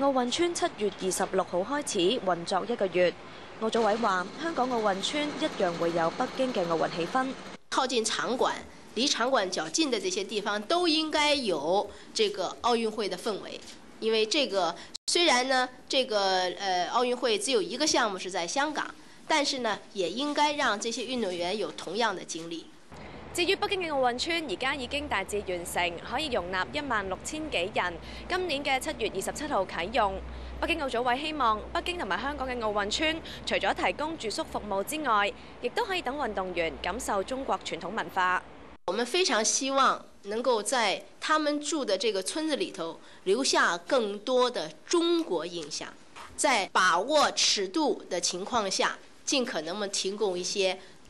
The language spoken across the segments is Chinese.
奧運村七月二十六號開始運作一個月。奧組委話：香港奧運村一樣會有北京嘅奧運氣氛。靠近場館、離場館較近的這些地方都應該有這個奧運會的氛圍，因為這個雖然呢，這個呃奧運會只有一個項目是在香港，但是呢，也應該讓這些運動員有同樣的經歷。至於北京嘅奧運村，而家已經大致完成，可以容納一萬六千幾人。今年嘅七月二十七號啟用。北京奧組委希望北京同埋香港嘅奧運村，除咗提供住宿服務之外，亦都可以等運動員感受中國傳統文化。我們非常希望能夠在他們住的這個村子裏頭留下更多的中國印象，在把握尺度的情況下，盡可能提供一些。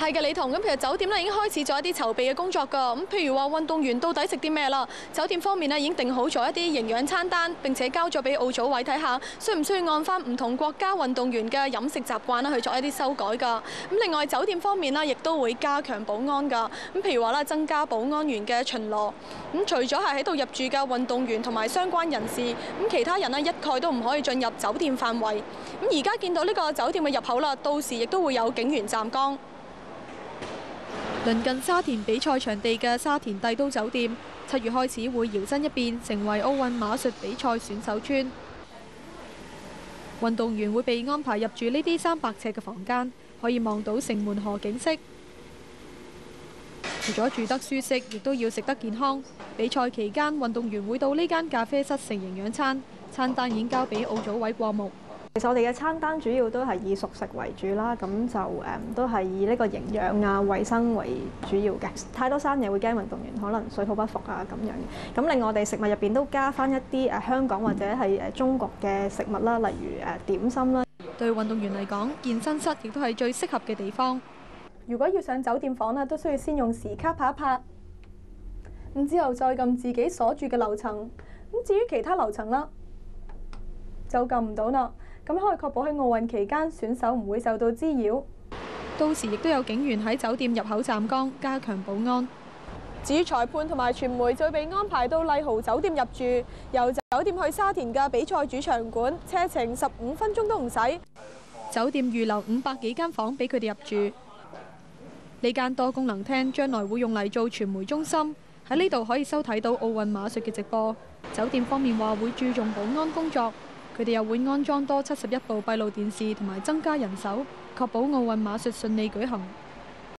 係嘅，李彤。咁其實酒店咧已經開始咗一啲籌備嘅工作㗎。咁譬如話運動員到底食啲咩啦？酒店方面咧已經定好咗一啲營養餐單，並且交咗俾奧組委睇下，需唔需要按翻唔同國家運動員嘅飲食習慣啦去作一啲修改㗎。咁另外酒店方面呢，亦都會加強保安㗎。咁譬如話啦，增加保安員嘅巡邏。咁除咗係喺度入住嘅運動員同埋相關人士，咁其他人呢，一概都唔可以進入酒店範圍。咁而家見到呢個酒店嘅入口啦，到時亦都會有警員站崗。鄰近沙田比賽場地嘅沙田帝都酒店，七月開始會搖身一變成為奧運馬術比賽選手村。運動員會被安排入住呢啲三百尺嘅房間，可以望到城門河景色。除咗住得舒適，亦都要食得健康。比賽期間，運動員會到呢間咖啡室食營養餐，餐單已經交俾奧組委過目。其實我哋嘅餐單主要都係以熟食為主啦，咁就誒都係以呢個營養啊、衞生為主要嘅。太多生嘢會驚運動員可能水土不服啊咁樣。咁另外我哋食物入邊都加翻一啲誒香港或者係誒中國嘅食物啦，例如誒點心啦。對運動員嚟講，健身室亦都係最適合嘅地方。如果要上酒店房咧，都需要先用時卡拍一拍，咁之後再撳自己鎖住嘅樓層。咁至於其他樓層啦，就撳唔到啦。咁可以確保喺奧運期間選手唔會受到滋擾。到時亦都有警員喺酒店入口站崗，加強保安。至於裁判同埋傳媒就被安排到麗豪酒店入住，由酒店去沙田嘅比賽主場館，車程十五分鐘都唔使。酒店預留五百幾間房俾佢哋入住。呢間多功能廳將來會用嚟做傳媒中心，喺呢度可以收睇到奧運馬術嘅直播。酒店方面話會注重保安工作。佢哋又會安裝多七十一部閉路電視，同埋增加人手，確保奧運馬術順利舉行。